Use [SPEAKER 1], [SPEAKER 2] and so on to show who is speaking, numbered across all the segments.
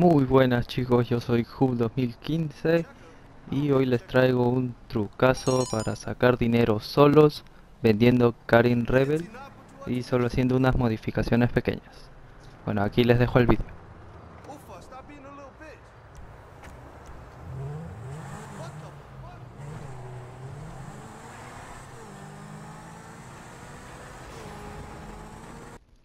[SPEAKER 1] Muy buenas chicos, yo soy Hub 2015 y hoy les traigo un trucazo para sacar dinero solos vendiendo Karin Rebel y solo haciendo unas modificaciones pequeñas. Bueno, aquí les dejo el vídeo.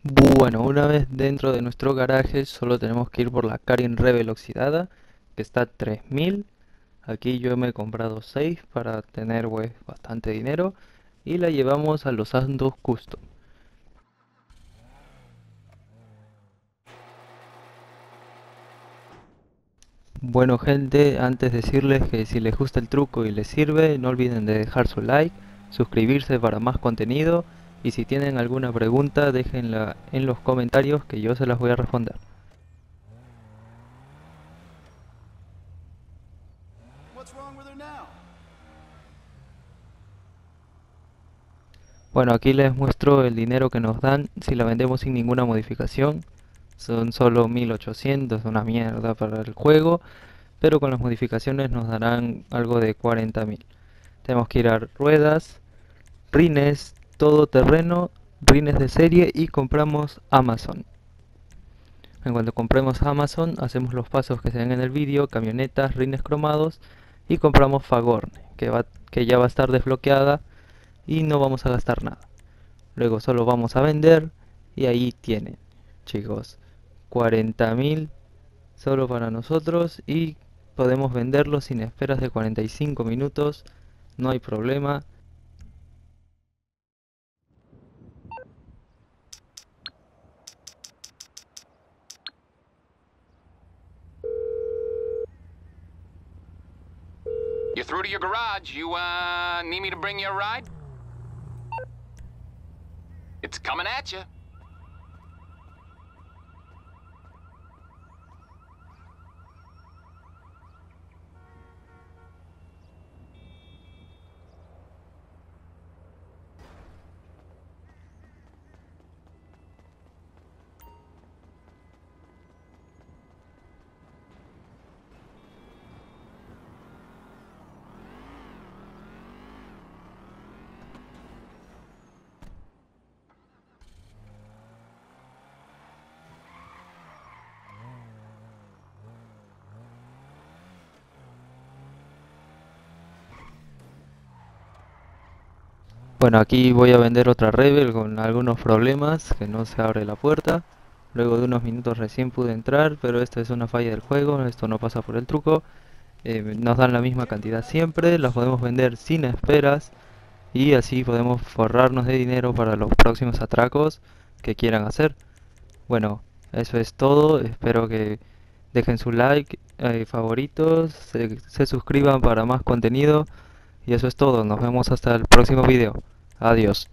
[SPEAKER 1] Bueno, una vez dentro de nuestro garaje solo tenemos que ir por la Karin Rebel oxidada que está a 3000 Aquí yo me he comprado 6 para tener pues, bastante dinero y la llevamos a los Santos Custom. Bueno gente, antes de decirles que si les gusta el truco y les sirve, no olviden de dejar su like, suscribirse para más contenido y si tienen alguna pregunta déjenla en los comentarios que yo se las voy a responder. Bueno, aquí les muestro el dinero que nos dan si la vendemos sin ninguna modificación. Son solo 1800, una mierda para el juego, pero con las modificaciones nos darán algo de 40.000. Tenemos que ir a ruedas, rines, todo terreno, rines de serie y compramos Amazon. En cuanto compremos Amazon, hacemos los pasos que se ven en el vídeo, camionetas, rines cromados y compramos Fagorn, que, va, que ya va a estar desbloqueada y no vamos a gastar nada. Luego solo vamos a vender y ahí tienen, chicos, 40.000 solo para nosotros y podemos venderlo sin esperas de 45 minutos, no hay problema.
[SPEAKER 2] You're through to your garage. You, uh, need me to bring you a ride? It's coming at you.
[SPEAKER 1] Bueno, aquí voy a vender otra Rebel con algunos problemas, que no se abre la puerta. Luego de unos minutos recién pude entrar, pero esto es una falla del juego, esto no pasa por el truco. Eh, nos dan la misma cantidad siempre, las podemos vender sin esperas y así podemos forrarnos de dinero para los próximos atracos que quieran hacer. Bueno, eso es todo, espero que dejen su like, eh, favoritos, se, se suscriban para más contenido y eso es todo, nos vemos hasta el próximo video. Adiós.